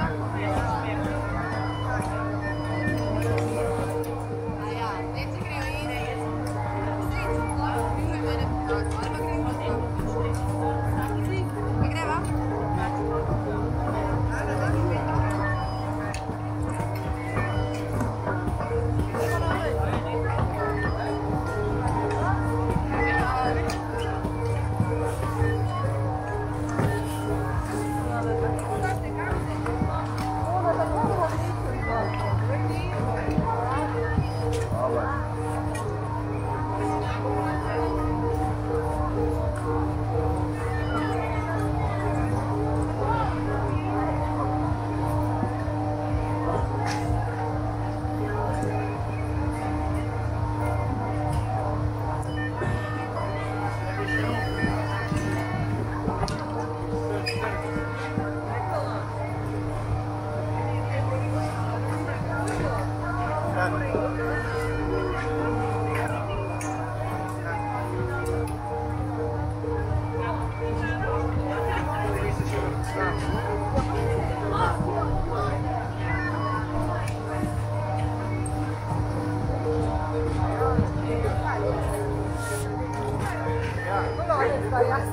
Yeah. Morning,